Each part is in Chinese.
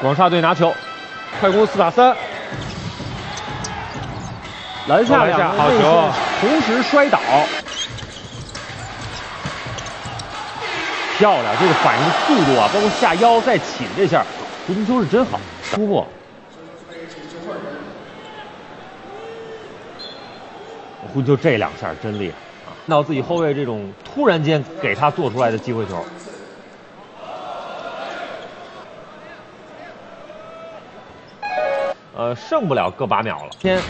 广厦队拿球，快攻四打三，篮下两个好球，同时摔倒，漂亮！这个反应的速度啊，包括下腰再起这下，胡金秋是真好，突破。胡金秋这两下真厉害啊！看到自己后卫这种突然间给他做出来的机会球。呃，剩不了个把秒了。天，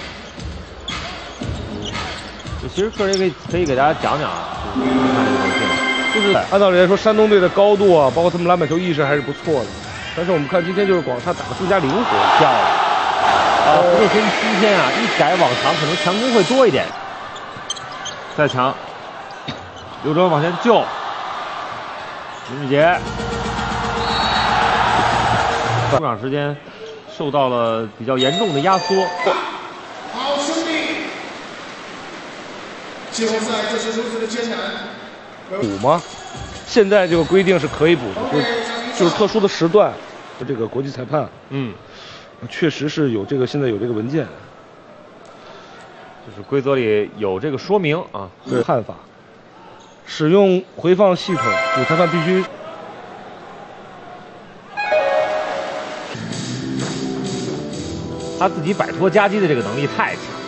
其实个人可以可以给大家讲讲啊，看这个东西，就是按道理来说，山东队的高度啊，包括他们篮板球意识还是不错的。但是我们看今天就是广厦打的更加灵活，漂亮。啊，胡建新今天啊一改往常，可能强攻会多一点。再强，刘哲往前救，林志杰，出场时间。受到了比较严重的压缩。好兄弟，季后赛就是如此的艰难。补吗？现在这个规定是可以补的，就就是特殊的时段，这个国际裁判，嗯，确实是有这个现在有这个文件，就是规则里有这个说明啊，对判法，使用回放系统，主裁判必须。他自己摆脱夹击的这个能力太强了，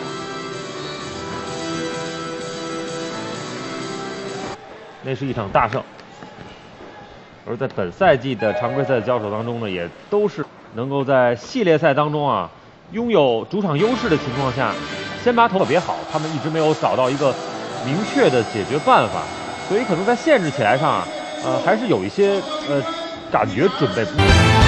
那是一场大胜。而在本赛季的常规赛交手当中呢，也都是能够在系列赛当中啊，拥有主场优势的情况下，先把头特别好。他们一直没有找到一个明确的解决办法，所以可能在限制起来上啊，呃，还是有一些呃感觉准备不足。